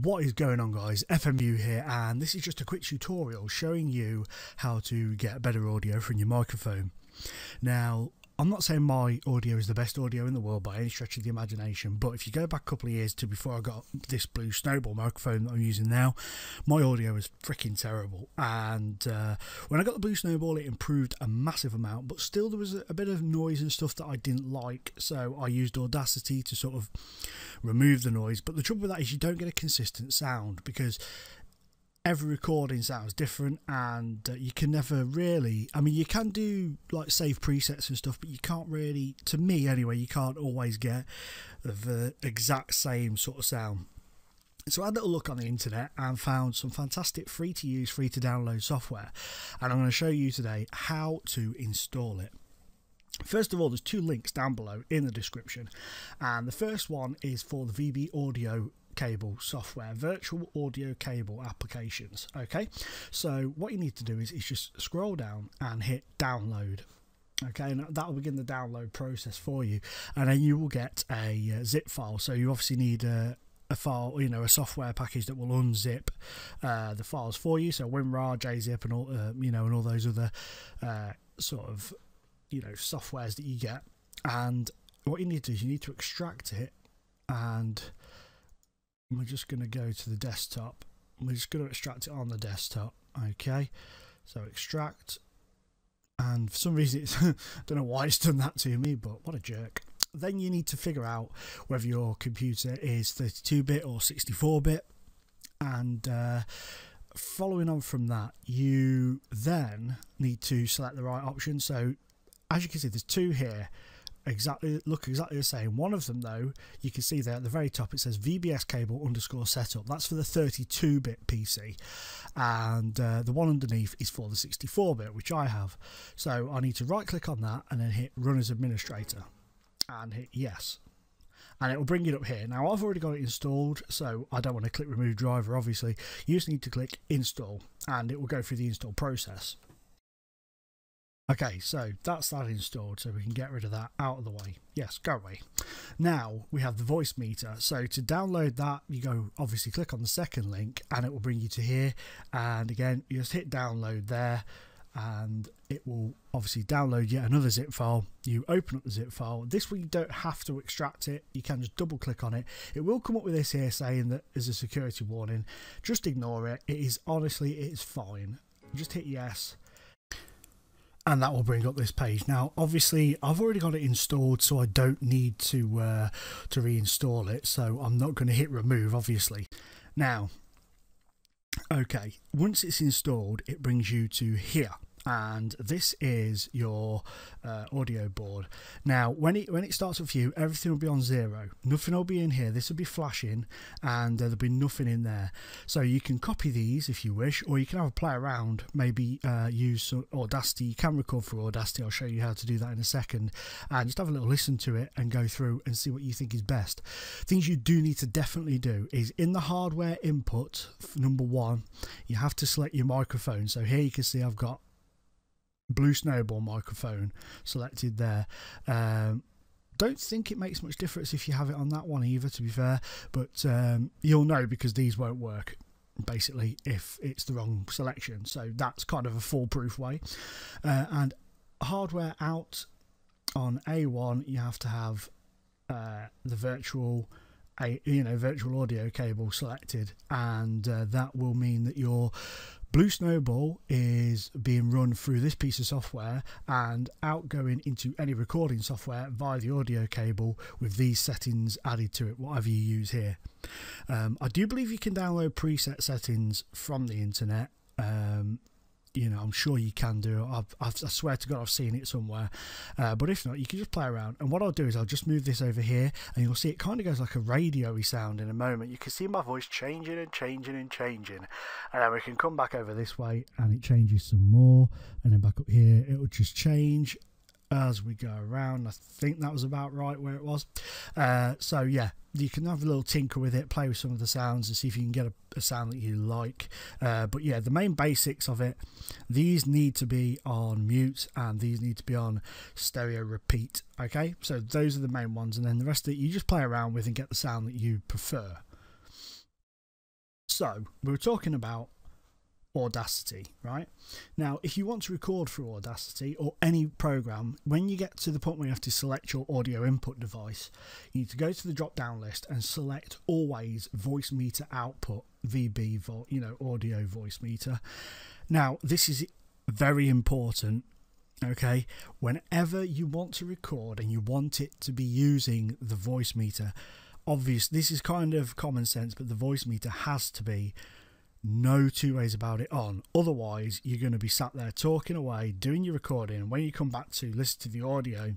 What is going on guys, FMU here and this is just a quick tutorial showing you how to get better audio from your microphone. Now I'm not saying my audio is the best audio in the world by any stretch of the imagination, but if you go back a couple of years to before I got this blue snowball microphone that I'm using now, my audio was freaking terrible. And uh, when I got the blue snowball, it improved a massive amount, but still there was a, a bit of noise and stuff that I didn't like. So I used Audacity to sort of remove the noise. But the trouble with that is you don't get a consistent sound because every recording sounds different and uh, you can never really i mean you can do like save presets and stuff but you can't really to me anyway you can't always get the exact same sort of sound so I had a little look on the internet and found some fantastic free to use, free to download software. And I'm going to show you today how to install it. First of all, there's two links down below in the description. And the first one is for the VB Audio cable software, virtual audio cable applications. Okay, so what you need to do is, is just scroll down and hit download. Okay, and that will begin the download process for you, and then you will get a uh, zip file. So you obviously need a, a file, you know, a software package that will unzip uh, the files for you. So WinRAR, JZip, and all, uh, you know, and all those other uh, sort of, you know, softwares that you get. And what you need to do is you need to extract it and we're just going to go to the desktop. We're just going to extract it on the desktop. Okay, so extract, and for some reason, it's, I don't know why it's done that to me, but what a jerk. Then you need to figure out whether your computer is 32 bit or 64 bit, and uh, following on from that, you then need to select the right option. So, as you can see, there's two here exactly look exactly the same. One of them though, you can see there at the very top it says VBS cable underscore setup. That's for the 32-bit PC, and uh, the one underneath is for the 64-bit, which I have. So I need to right click on that and then hit Run as Administrator, and hit Yes. And it will bring it up here. Now I've already got it installed, so I don't want to click remove driver. Obviously, you just need to click install, and it will go through the install process. Okay, so that's that installed, so we can get rid of that out of the way. Yes, go away. Now we have the VoiceMeeter. So to download that, you go obviously click on the second link and it will bring you to here. And again, you just hit download there and it will obviously download yet another zip file. You open up the zip file. This way you don't have to extract it. You can just double click on it. It will come up with this here saying that is a security warning. Just ignore it. It is honestly, it is fine. Just hit yes and that will bring up this page. Now obviously I've already got it installed so I don't need to uh, to reinstall it. So I'm not going to hit remove obviously. Now okay once it's installed it brings you to here and this is your uh, audio board. Now, when it when it starts with you, everything will be on zero. Nothing will be in here. This will be flashing, and uh, there'll be nothing in there. So you can copy these if you wish, or you can have a play around. Maybe uh, use Audacity. You can record for Audacity. I'll show you how to do that in a second, and just have a little listen to it and go through and see what you think is best. Things you do need to definitely do is in the hardware input. Number one, you have to select your microphone. So here you can see I've got Blue Snowball microphone selected there. Um, don't think it makes much difference if you have it on that one either, to be fair, but um, you'll know because these won't work basically if it's the wrong selection. So that's kind of a foolproof way. Uh, and hardware out on A1, you have to have uh, the virtual a you know virtual audio cable selected and uh, that will mean that your Blue Snowball is being run through this piece of software and outgoing into any recording software via the audio cable with these settings added to it, whatever you use here. Um, I do believe you can download preset settings from the internet. Um, you know, I'm sure you can do. I've, I've, i swear to God, I've seen it somewhere. Uh, but if not, you can just play around. And what I'll do is I'll just move this over here, and you'll see it kind of goes like a radio-y sound in a moment. You can see my voice changing and changing and changing. And then we can come back over this way, and it changes some more. And then back up here, it will just change as we go around. I think that was about right where it was. Uh, so yeah, you can have a little tinker with it, play with some of the sounds and see if you can get a, a sound that you like. Uh, but yeah, the main basics of it, these need to be on mute and these need to be on stereo repeat. Okay, so those are the main ones, and then the rest of it you just play around with and get the sound that you prefer. So we were talking about Audacity, right? Now, if you want to record through Audacity or any program, when you get to the point where you have to select your audio input device, you need to go to the drop down list and select always VoiceMeeter output, VB, vo- you know, audio VoiceMeeter. Now, this is very important okay whenever you want to record and you want it to be using the VoiceMeeter obvious this is kind of common sense but the VoiceMeeter has to be no two ways about it on. Otherwise you're going to be sat there talking away doing your recording. And when you come back to listen to the audio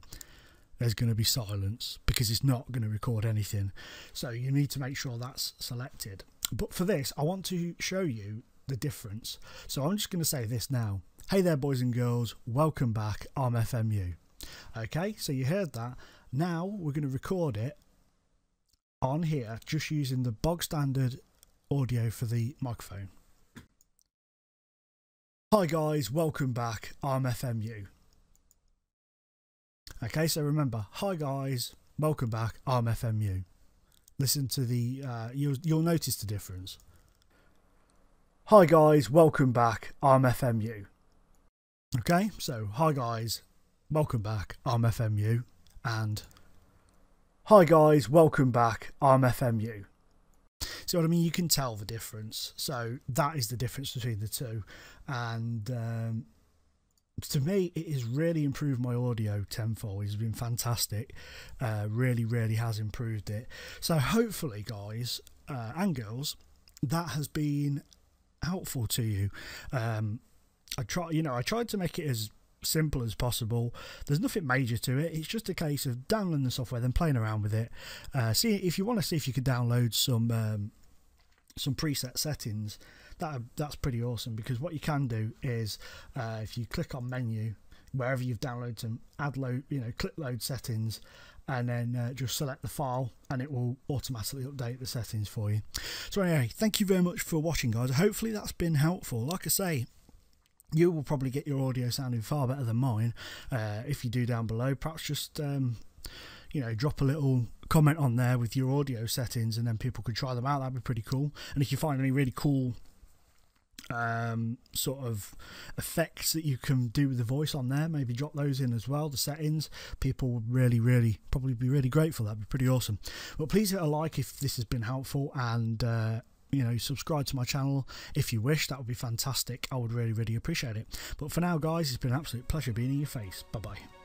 there's going to be silence because it's not going to record anything. So you need to make sure that's selected. But for this i want to show you the difference. So i'm just going to say this now. Hey there boys and girls. Welcome back. I'm fmu okay so you heard that. Now we're going to record it on here just using the bog standard audio for the microphone. Hi guys, welcome back. I'm FMU. Okay, so remember, hi guys, welcome back. I'm FMU. Listen to the, uh, you'll, you'll notice the difference. Hi guys, welcome back. I'm FMU. Okay, so hi guys, welcome back. I'm FMU. And hi guys, welcome back. I'm FMU. See what I mean? You can tell the difference. So that is the difference between the two. And um, to me, it has really improved my audio tenfold. It's been fantastic. Uh, really, really has improved it. So hopefully, guys uh, and girls, that has been helpful to you. Um, I try, you know, I tried to make it as simple as possible. There's nothing major to it. It's just a case of downloading the software, then playing around with it. Uh, see if you want to see if you could download some um, some preset settings. That that's pretty awesome because what you can do is uh, if you click on menu wherever you've downloaded them, add load, you know, click load settings, and then uh, just select the file and it will automatically update the settings for you. So anyway, thank you very much for watching guys. Hopefully that's been helpful. Like I say, you will probably get your audio sounding far better than mine. Uh, if you do down below, perhaps just um, you know drop a little comment on there with your audio settings, and then people could try them out. That'd be pretty cool. And if you find any really cool um, sort of effects that you can do with the voice on there. Maybe drop those in as well. The settings, people would really, really probably be really grateful. That'd be pretty awesome. But please hit a like if this has been helpful, and uh, you know, subscribe to my channel if you wish. That would be fantastic. I would really, really appreciate it. But for now, guys, it's been an absolute pleasure being in your face. Bye bye.